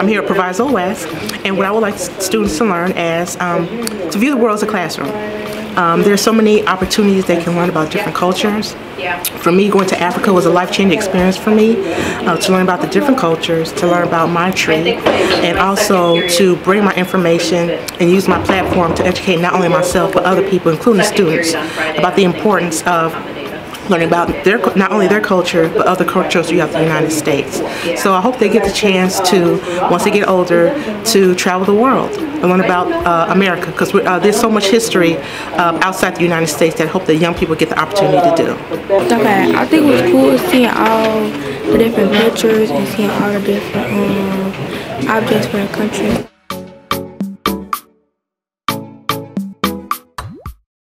I'm here at Proviso West, and what I would like students to learn is um, to view the world as a classroom. Um, there's so many opportunities they can learn about different cultures. For me, going to Africa was a life-changing experience for me uh, to learn about the different cultures, to learn about my tree, and also to bring my information and use my platform to educate not only myself but other people, including students, about the importance of learning about their not only their culture but other cultures throughout the United States. So I hope they get the chance to, once they get older, to travel the world and learn about uh, America because uh, there's so much history uh, outside the United States that I hope that young people get the opportunity to do. Okay, I think it was cool seeing all the different pictures and seeing all the different um, objects from the country.